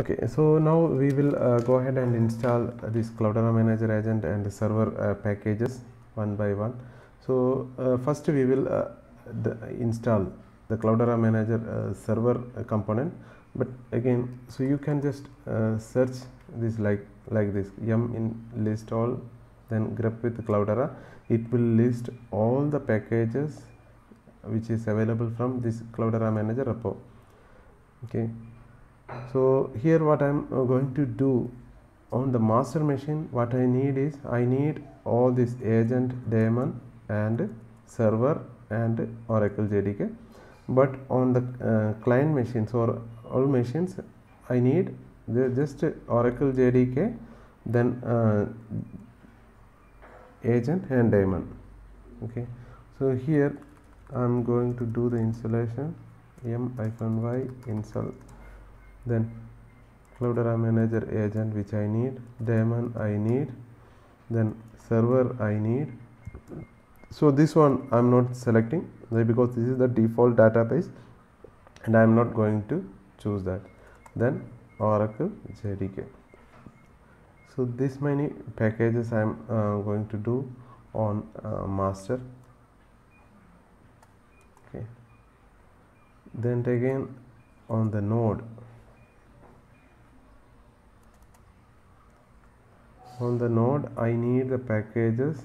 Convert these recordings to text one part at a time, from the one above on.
okay so now we will uh, go ahead and install this cloudera manager agent and server uh, packages one by one. So uh, first we will uh, the install the cloudera manager uh, server component. But again so you can just uh, search this like like this yum in list all then grep with cloudera. It will list all the packages which is available from this cloudera manager repo. Okay so here what i'yum uh, going to do on the master machine what i need is i need all this agent daemon and server and oracle jdk. But on the uh, client machines or all machines i need just oracle jdk then uh, agent and daemon. Okay. So here i'm going to do the installation m hyphen y install then cloudera manager agent which i need daemon i need then server i need. So this one i'm not selecting because this is the default database and i'm not going to choose that. Then oracle jdk so this many packages i'm uh, going to do on uh, master. Okay. Then again on the node on the node I need the packages.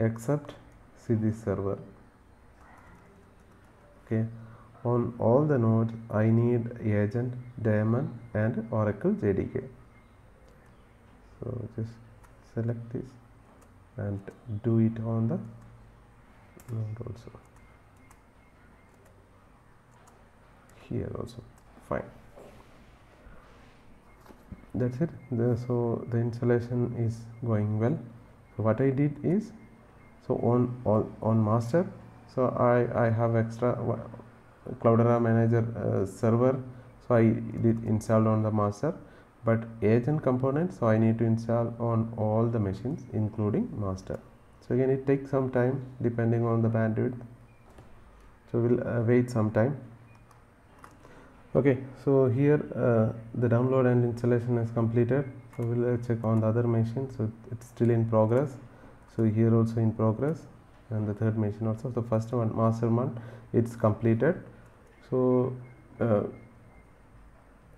Except CD server. Okay. On all the nodes I need agent daemon and oracle jdk so just select this and do it on the node also. Here also. Fine that's it. The, so the installation is going well. So what i did is so on all on master so i i have extra cloudera manager uh, server. So i did install on the master but agent component so i need to install on all the machines including master. So again it takes some time depending on the bandwidth. So we'll uh, wait some time okay so here uh, the download and installation is completed. So we'll uh, check on the other machine. So it's still in progress. So here also in progress. And the third machine also. The first one master one it's completed. So uh,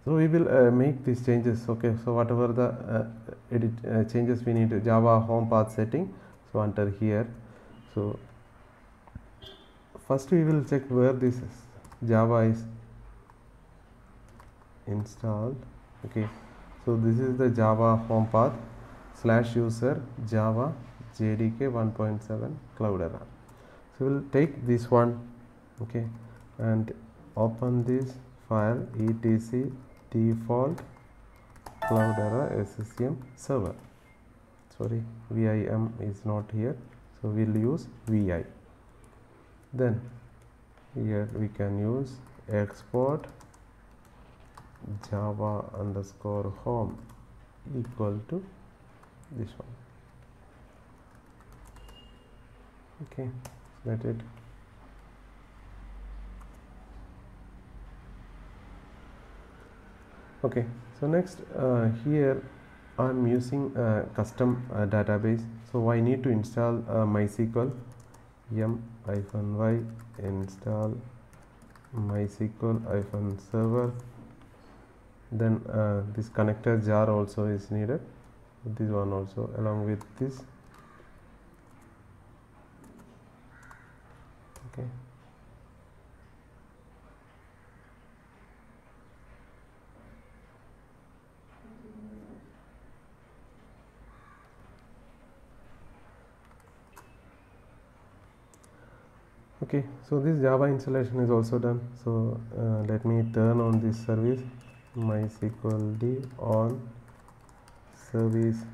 so we will uh, make these changes. Okay so whatever the uh, edit uh, changes we need to java home path setting. So enter here. So first we will check where this is. java is installed okay? So this is the java home path slash user java jdk 1.7 cloudera. So we'll take this one okay and open this file etc default cloudera sscm server. Sorry vim is not here so we'll use vi then here we can use export java underscore home equal to this one. Okay that's it. Okay so next uh, here I'yum using a custom uh, database. So I need to install uh, MySQL m hyphen install MySQL hyphen server then uh, this connector jar also is needed. This one also along with this. Okay. Okay so this java installation is also done. So uh, let me turn on this service mysql d on service.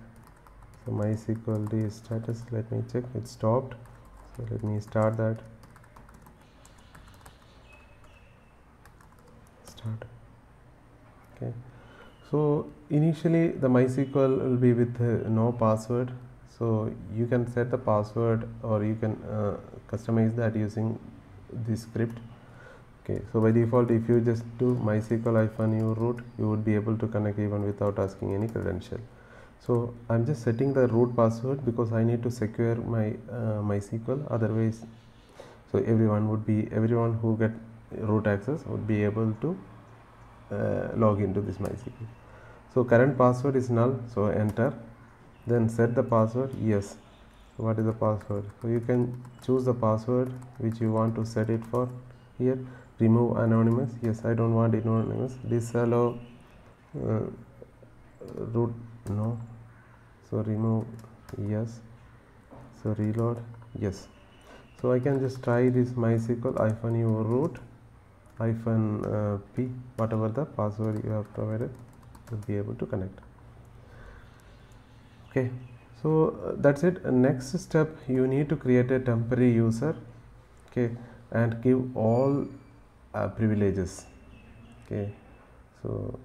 So mysql d status let me check it stopped. So let me start that. Start. Okay. So initially the mysql will be with uh, no password. So you can set the password or you can uh, customize that using this script okay so by default if you just do mysql hyphen u root you would be able to connect even without asking any credential. So i'm just setting the root password because i need to secure my uh, mysql. Otherwise so everyone would be everyone who get root access would be able to uh, log into this mysql. So current password is null so enter then set the password yes. What is the password? So you can choose the password which you want to set it for here remove anonymous? Yes i don't want anonymous. Disallow uh, root no. So remove yes. So reload yes. So i can just try this mysql hyphen u root hyphen uh, p whatever the password you have provided to be able to connect. Okay. So uh, that's it. Next step you need to create a temporary user okay and give all uh, privileges. Okay. So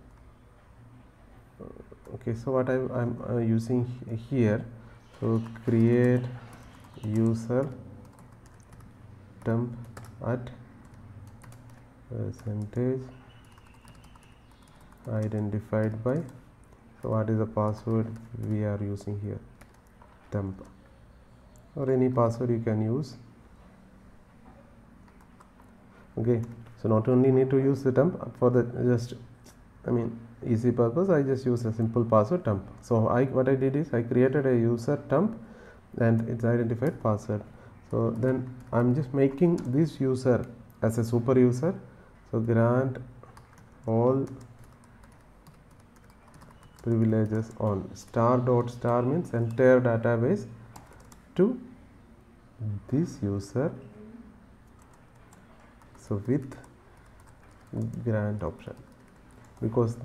uh, okay so what I, am uh, using here so create user temp at percentage identified by so what is the password we are using here? Temp or any password you can use. Okay so not only need to use the temp for the just I mean easy purpose I just use a simple password temp. So I what I did is I created a user temp and it's identified password. So then I'm just making this user as a super user. So grant all privileges on star dot star means entire database to this user. So with grant option. Because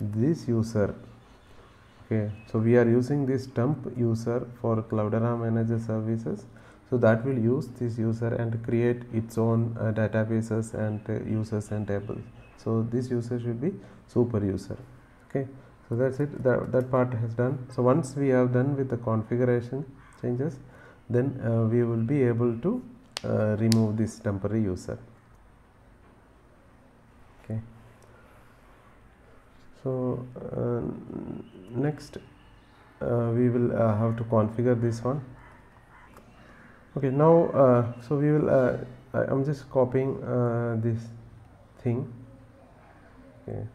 this user okay so we are using this temp user for cloudera manager services. So that will use this user and create its own uh, databases and uh, users and tables. So this user should be super user okay? So that's it. That, that part has done. So once we have done with the configuration changes then uh, we will be able to uh, remove this temporary user okay so uh, next uh, we will uh, have to configure this one. Okay now uh, so we will I, am just copying this thing. Okay.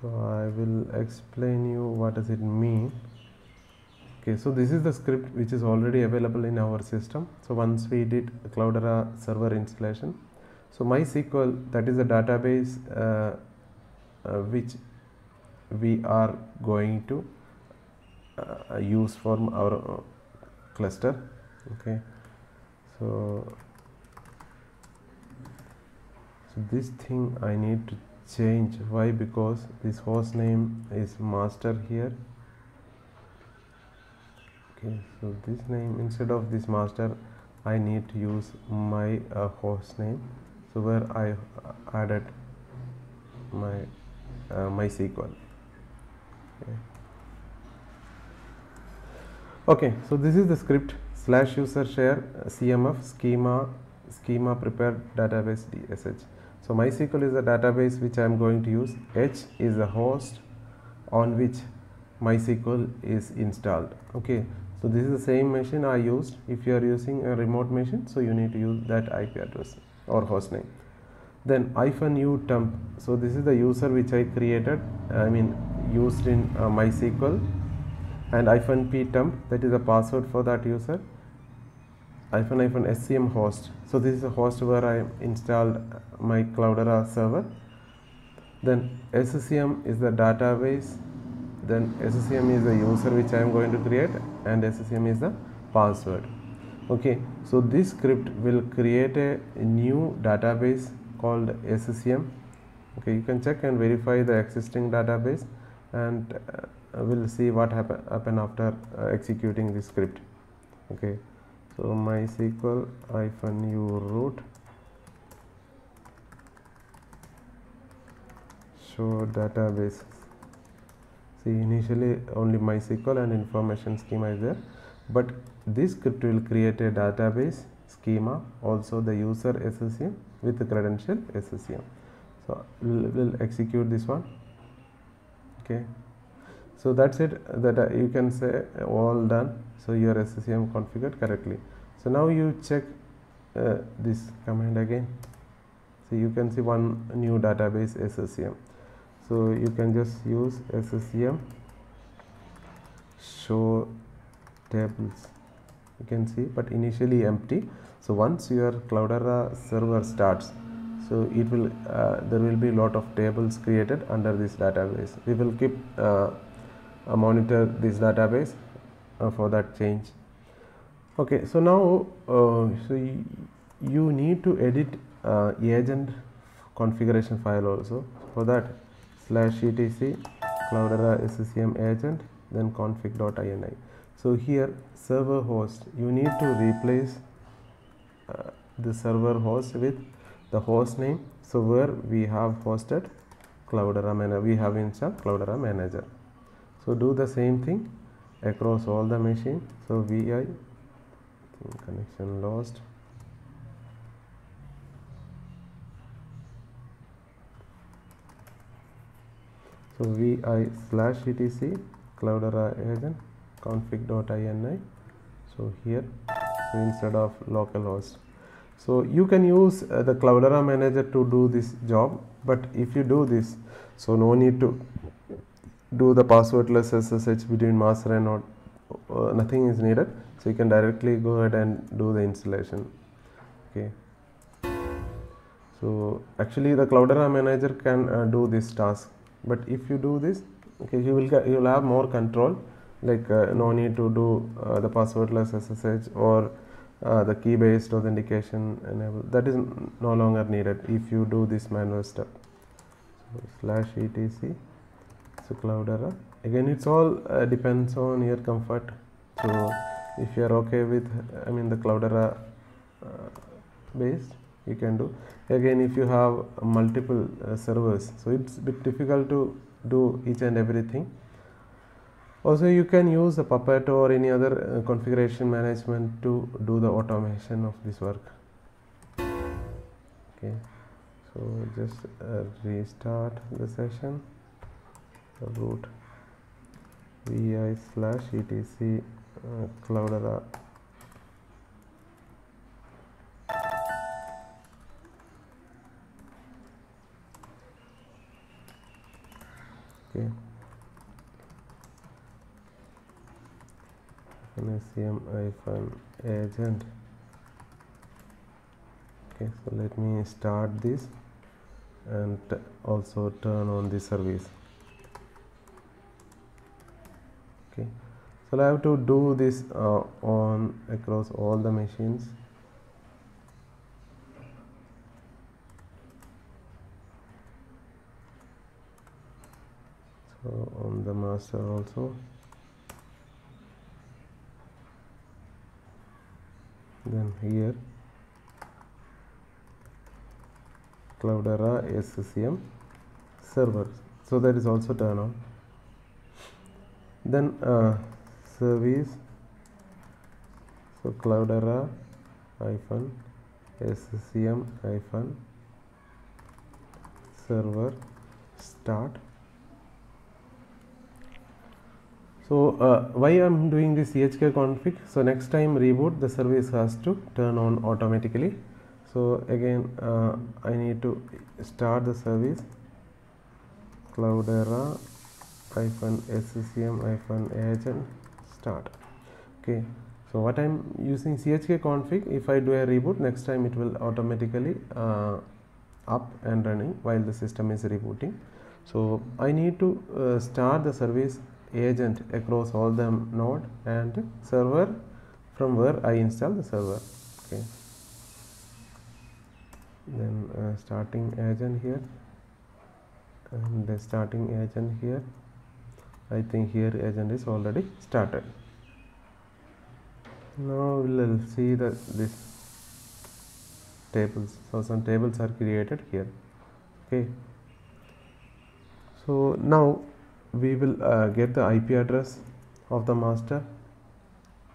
So I will explain you what does it mean. Okay so this is the script which is already available in our system. So once we did Cloudera server installation. So MySQL that is a database uh, uh, which we are going to uh, use for our cluster okay? So so this thing I need to change. Why? Because this host name is master here. Okay so this name instead of this master I need to use my uh, host name. So where I added my uh, MySQL okay. okay so this is the script slash user share uh, cmf schema schema prepare database dsh so MySQL is a database which I am going to use. H is the host on which MySQL is installed. Okay. So this is the same machine I used. If you are using a remote machine, so you need to use that IP address or host name. Then hyphen u temp. So this is the user which I created. I mean used in uh, MySQL and hyphen p temp that is the password for that user. Hyphen scm host. So this is a host where I installed my Cloudera server. Then SCM is the database. Then SCM is the user which I am going to create and SCM is the password. Okay so this script will create a new database called SCM okay you can check and verify the existing database and uh, we'll see what happen happen after uh, executing this script. Okay. So mysql hyphen u root. Show database see initially only mysql and information schema is there but this script will create a database schema also the user SSCM with the credential SSCM so we'll, we'll execute this one okay. So that's it that uh, you can say all done. So your SSCM configured correctly. So now you check uh, this command again. So you can see one new database SSCM so you can just use SSCM show tables. You can see but initially empty. So once your cloudera server starts so it will uh, there will be a lot of tables created under this database. We will keep uh, monitor this database uh, for that change. Okay so now so you need to edit uh, agent configuration file also. For that slash etc cloudera sccm agent then config.ini so here server host. You need to replace uh, the server host with the host name. So where we have hosted cloudera manager we have installed cloudera manager. So do the same thing across all the machine. So vi connection lost. So vi slash etc cloudera agent config.ini so here instead of localhost so you can use uh, the cloudera manager to do this job but if you do this so no need to do the passwordless ssh between master and node uh, nothing is needed. So you can directly go ahead and do the installation. Okay. So actually the cloudera manager can uh, do this task but if you do this okay you will you will have more control. Like uh, no need to do uh, the passwordless ssh or uh, the key based authentication enable that is no longer needed if you do this manual step. So slash etc. So cloud cloudera again it's all uh, depends on your comfort. So if you are okay with i mean the cloudera uh, based you can do. Again if you have multiple uh, servers so it's bit difficult to do each and everything also you can use the puppet or any other uh, configuration management to do the automation of this work. Okay. So just uh, restart the session. Root vi slash etc uh, cloudera okay NSCM hyphen agent. Okay so let me start this and also turn on the service. Okay so I have to do this uh, on across all the machines. So on the master also then here. Cloudera sccm server. So that is also turn on. Then uh, service. So cloudera hyphen sccm hyphen server start so uh, why I'm doing this chk config? So next time reboot the service has to turn on automatically. So again uh, I need to start the service. Cloudera sccm agent start. Okay. So what I'm using chk config if I do a reboot next time it will automatically uh, up and running while the system is rebooting. So I need to uh, start the service agent across all the node and server from where I install the server. Okay. Then uh, starting agent here. And the starting agent here. I think here agent is already started. Now we'll see that this tables. So some tables are created here. Okay. So now we will uh, get the IP address of the master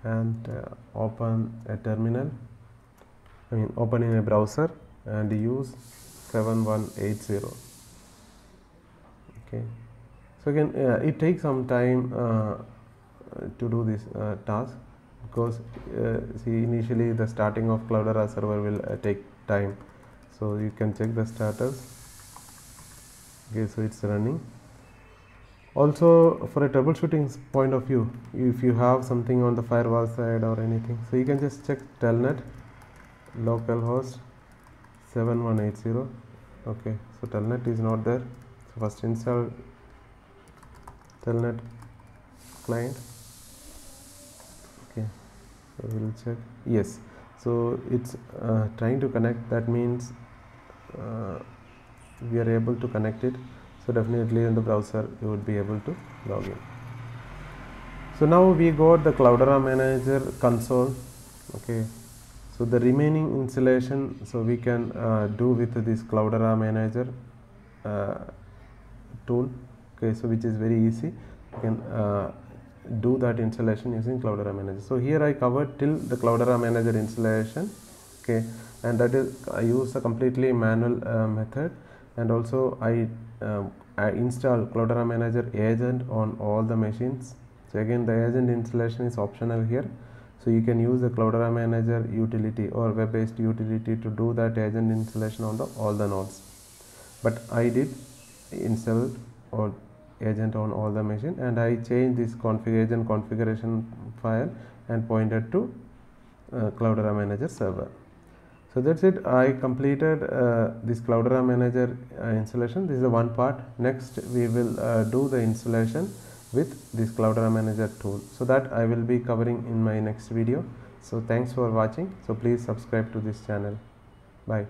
and uh, open a terminal. I mean open in a browser and use 7180 okay. So again uh, it takes some time uh, to do this uh, task because uh, see initially the starting of Cloudera server will take time. So you can check the status. Okay so it's running also for a troubleshooting point of view if you have something on the firewall side or anything so you can just check telnet localhost 7180 okay so telnet is not there. So first install telnet client. Okay so we'll check. Yes so it's uh, trying to connect that means uh, we are able to connect it so definitely in the browser you would be able to log in. So now we got the cloudera manager console okay. So the remaining installation so we can uh, do with this cloudera manager uh, tool okay so which is very easy. You can uh, do that installation using cloudera manager. So here i covered till the cloudera manager installation okay. And that is i use a completely manual uh, method. And also i um, I install Cloudera Manager agent on all the machines. So again the agent installation is optional here. So you can use the Cloudera Manager utility or web-based utility to do that agent installation on the all the nodes. But I did install or agent on all the machine and I changed this configuration configuration file and pointed to uh, Cloudera Manager server. So that's it. I completed uh, this Cloudera Manager uh, installation. This is the one part. Next, we will uh, do the installation with this Cloudera Manager tool. So that I will be covering in my next video. So thanks for watching. So please subscribe to this channel. Bye.